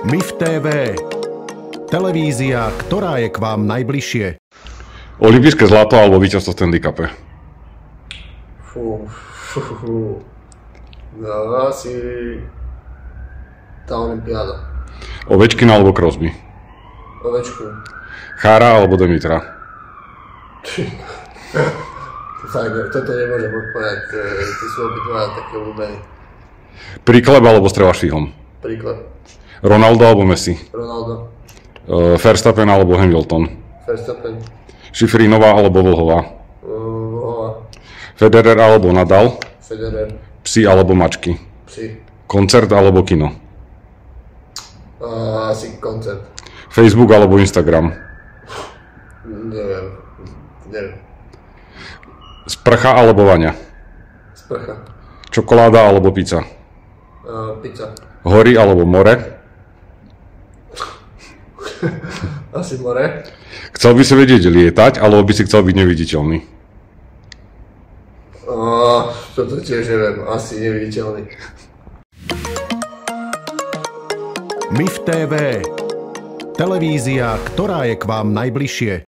MIF TV. Televízia, ktorá je k vám najbližšie. Olympijské zlato alebo víťazstvo v Stanley Cupe? Fú, fú, fú. No, asi tá Olympiáda. Ovečkin alebo Crosby? Ovečku. Chára alebo Demitra? Fakt, toto nemôžem odpovedať. Tí sú obidva také ľúbení. Príklep alebo strela švihom? Príklad. Ronaldo alebo Messi? Ronaldo. Uh, Verstappen alebo Hamilton? Verstappen. Šifrinová alebo Vlhová? Uh, Hova. Federer alebo Nadal? Federer. Psi alebo mačky? Psi. Koncert alebo kino? Uh, asi koncert. Facebook alebo Instagram? Neviem. Neviem. Sprcha alebo vaňa? Sprcha. Čokoláda alebo pizza? Uh, pizza. Hory alebo more? Asi more. Chcel by si vedieť lietať, alebo by si chcel byť neviditeľný? Uh, toto tiež neviem. Asi neviditeľný. MIF TV. Televízia, ktorá je k vám najbližšie.